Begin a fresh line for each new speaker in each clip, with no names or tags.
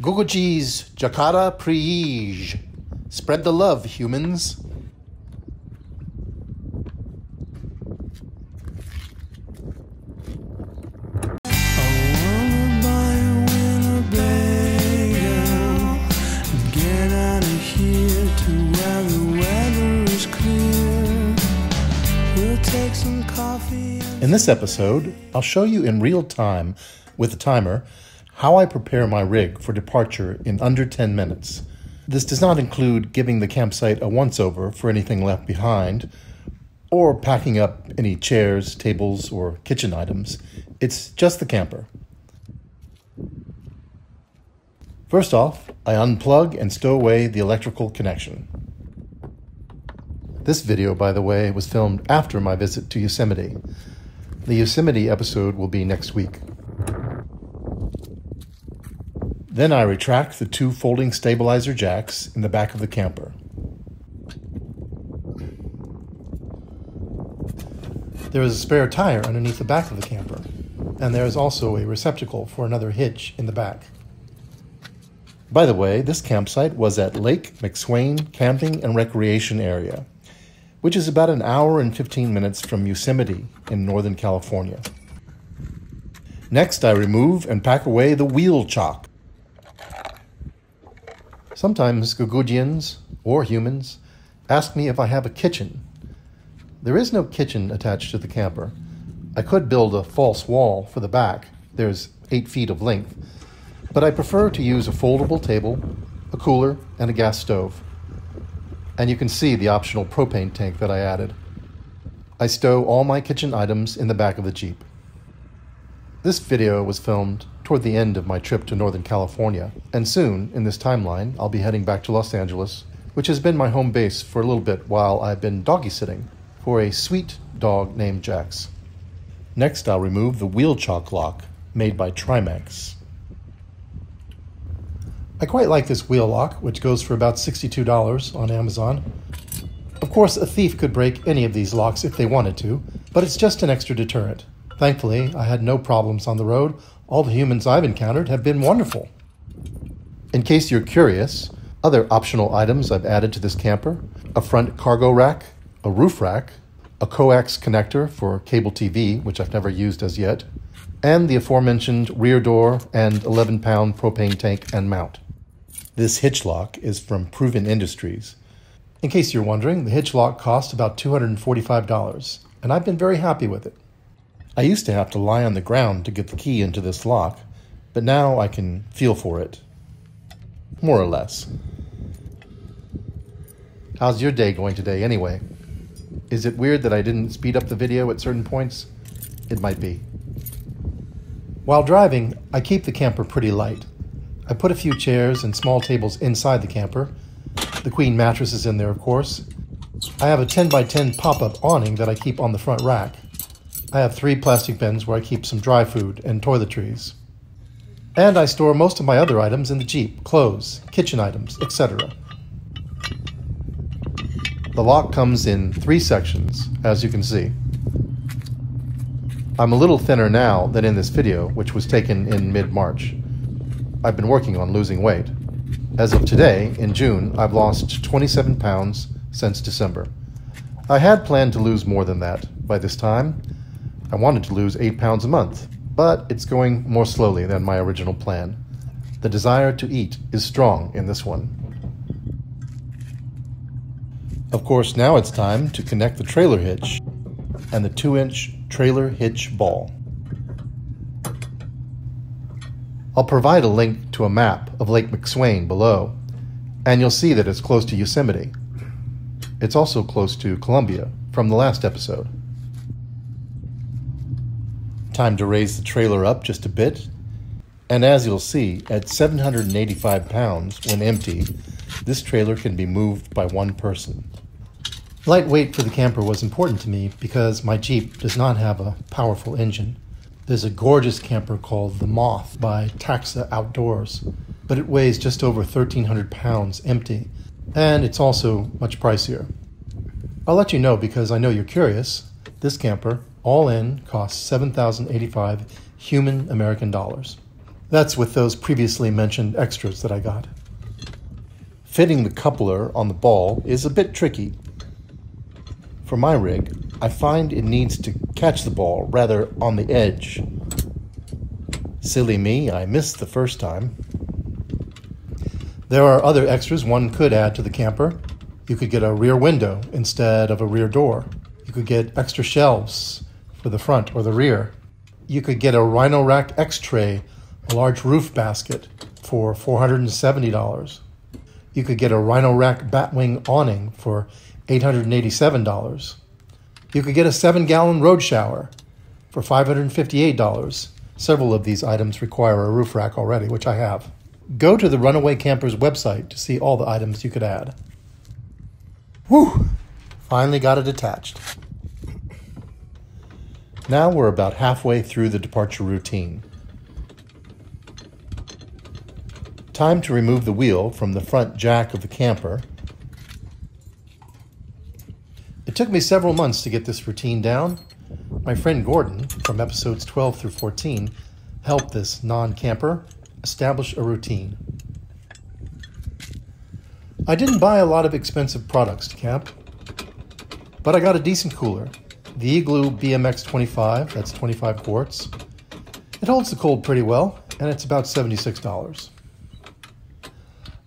Gugu-Gee's Jakarta Priij. Spread the love, humans. In this episode, I'll show you in real time with a timer how I prepare my rig for departure in under 10 minutes. This does not include giving the campsite a once over for anything left behind or packing up any chairs, tables, or kitchen items. It's just the camper. First off, I unplug and stow away the electrical connection. This video, by the way, was filmed after my visit to Yosemite. The Yosemite episode will be next week. Then I retract the two folding stabilizer jacks in the back of the camper. There is a spare tire underneath the back of the camper, and there is also a receptacle for another hitch in the back. By the way, this campsite was at Lake McSwain Camping and Recreation Area which is about an hour and 15 minutes from Yosemite in Northern California. Next, I remove and pack away the wheel chock. Sometimes Gogudians or humans ask me if I have a kitchen. There is no kitchen attached to the camper. I could build a false wall for the back, there's 8 feet of length, but I prefer to use a foldable table, a cooler, and a gas stove and you can see the optional propane tank that I added. I stow all my kitchen items in the back of the Jeep. This video was filmed toward the end of my trip to Northern California, and soon, in this timeline, I'll be heading back to Los Angeles, which has been my home base for a little bit while I've been doggy sitting for a sweet dog named Jax. Next, I'll remove the wheel chock lock made by TriMax. I quite like this wheel lock, which goes for about $62 on Amazon. Of course, a thief could break any of these locks if they wanted to, but it's just an extra deterrent. Thankfully, I had no problems on the road. All the humans I've encountered have been wonderful. In case you're curious, other optional items I've added to this camper a front cargo rack, a roof rack, a coax connector for cable TV, which I've never used as yet, and the aforementioned rear door and 11 pound propane tank and mount. This hitch lock is from Proven Industries. In case you're wondering, the hitch lock cost about $245, and I've been very happy with it. I used to have to lie on the ground to get the key into this lock, but now I can feel for it. More or less. How's your day going today, anyway? Is it weird that I didn't speed up the video at certain points? It might be. While driving, I keep the camper pretty light. I put a few chairs and small tables inside the camper. The queen mattress is in there, of course. I have a 10 by 10 pop up awning that I keep on the front rack. I have three plastic bins where I keep some dry food and toiletries. And I store most of my other items in the Jeep clothes, kitchen items, etc. The lock comes in three sections, as you can see. I'm a little thinner now than in this video, which was taken in mid March. I've been working on losing weight. As of today, in June, I've lost 27 pounds since December. I had planned to lose more than that by this time. I wanted to lose 8 pounds a month, but it's going more slowly than my original plan. The desire to eat is strong in this one. Of course, now it's time to connect the trailer hitch and the 2 inch trailer hitch ball. I'll provide a link to a map of Lake McSwain below, and you'll see that it's close to Yosemite. It's also close to Columbia from the last episode. Time to raise the trailer up just a bit, and as you'll see, at 785 pounds when empty, this trailer can be moved by one person. Lightweight for the camper was important to me because my Jeep does not have a powerful engine. There's a gorgeous camper called The Moth by Taxa Outdoors, but it weighs just over 1,300 pounds empty, and it's also much pricier. I'll let you know because I know you're curious. This camper, all in, costs 7,085 human American dollars. That's with those previously mentioned extras that I got. Fitting the coupler on the ball is a bit tricky. For my rig, I find it needs to catch the ball rather on the edge. Silly me, I missed the first time. There are other extras one could add to the camper. You could get a rear window instead of a rear door. You could get extra shelves for the front or the rear. You could get a Rhino-Rack X tray, a large roof basket for $470. You could get a Rhino-Rack Batwing awning for $887. You could get a 7 gallon road shower for $558. Several of these items require a roof rack already, which I have. Go to the Runaway Campers website to see all the items you could add. Whew! Finally got it attached. Now we're about halfway through the departure routine. Time to remove the wheel from the front jack of the camper. It took me several months to get this routine down. My friend Gordon, from episodes 12 through 14, helped this non camper establish a routine. I didn't buy a lot of expensive products to camp, but I got a decent cooler. The Igloo BMX 25, that's 25 quarts. It holds the cold pretty well, and it's about $76.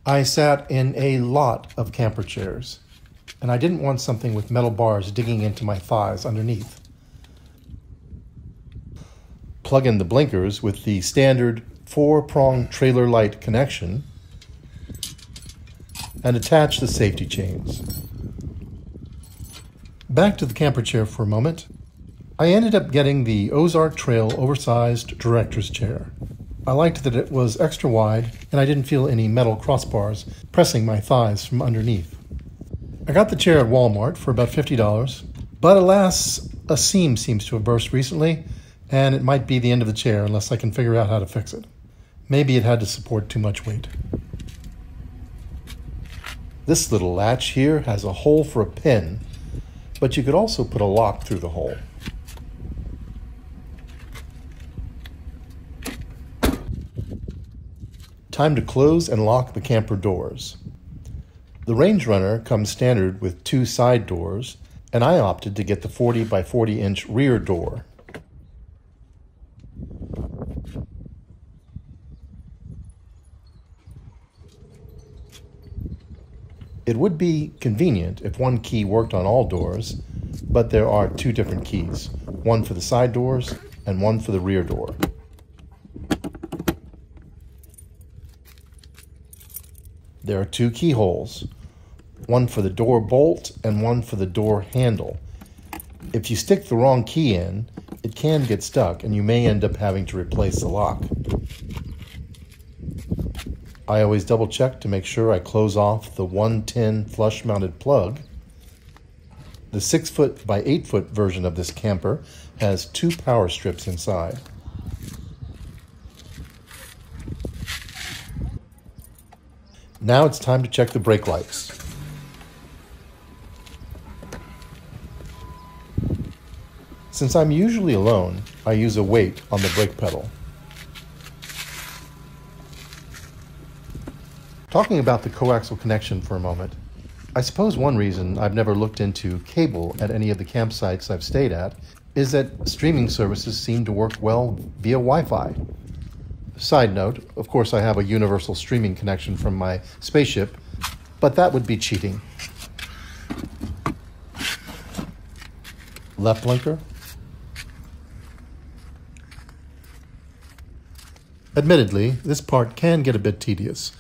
I sat in a lot of camper chairs, and I didn't want something with metal bars digging into my thighs underneath. Plug in the blinkers with the standard four prong trailer light connection and attach the safety chains. Back to the camper chair for a moment. I ended up getting the Ozark Trail oversized director's chair. I liked that it was extra wide and I didn't feel any metal crossbars pressing my thighs from underneath. I got the chair at Walmart for about $50, but alas, a seam seems to have burst recently and it might be the end of the chair unless I can figure out how to fix it. Maybe it had to support too much weight. This little latch here has a hole for a pin, but you could also put a lock through the hole. Time to close and lock the camper doors. The RangeRunner comes standard with two side doors, and I opted to get the 40 by 40 inch rear door. It would be convenient if one key worked on all doors, but there are two different keys, one for the side doors and one for the rear door. There are two keyholes, one for the door bolt and one for the door handle. If you stick the wrong key in, it can get stuck and you may end up having to replace the lock. I always double check to make sure I close off the 110 flush mounted plug. The 6 foot by 8 foot version of this camper has two power strips inside. Now it's time to check the brake lights. Since I'm usually alone, I use a weight on the brake pedal. Talking about the coaxial connection for a moment, I suppose one reason I've never looked into cable at any of the campsites I've stayed at is that streaming services seem to work well via Wi Fi. Side note, of course, I have a universal streaming connection from my spaceship, but that would be cheating. Left blinker. Admittedly, this part can get a bit tedious,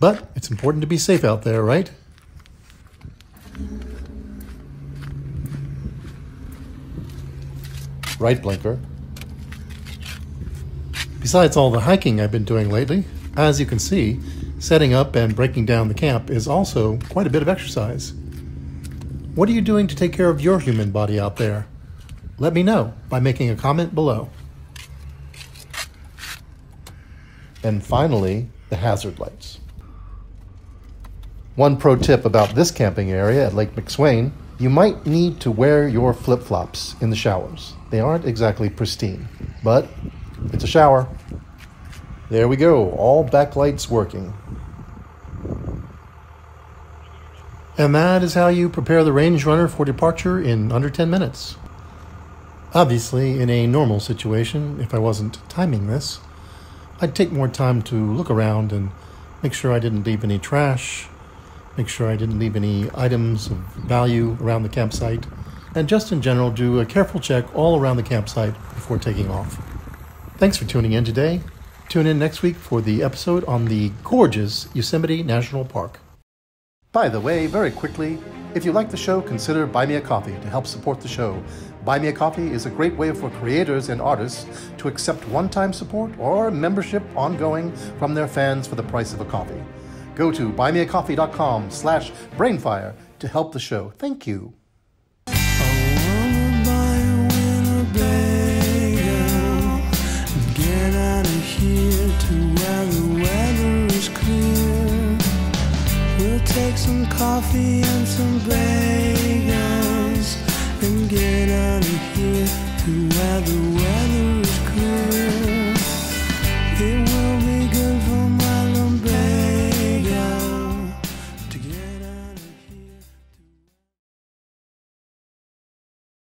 but it's important to be safe out there, right? Right blinker. Besides all the hiking I've been doing lately, as you can see, setting up and breaking down the camp is also quite a bit of exercise. What are you doing to take care of your human body out there? Let me know by making a comment below. And finally, the hazard lights. One pro tip about this camping area at Lake McSwain you might need to wear your flip flops in the showers. They aren't exactly pristine, but it's a shower. There we go, all backlights working. And that is how you prepare the RangeRunner for departure in under 10 minutes. Obviously, in a normal situation, if I wasn't timing this, I'd take more time to look around and make sure I didn't leave any trash, make sure I didn't leave any items of value around the campsite, and just in general do a careful check all around the campsite before taking off. Thanks for tuning in today. Tune in next week for the episode on the gorgeous Yosemite National Park. By the way, very quickly, if you like the show, consider Buy Me a Coffee to help support the show. Buy Me a Coffee is a great way for creators and artists to accept one time support or membership ongoing from their fans for the price of a coffee. Go to buymeacoffee.com slash brainfire to help the show. Thank you.
take some coffee and some bagels and get out of here to where the weather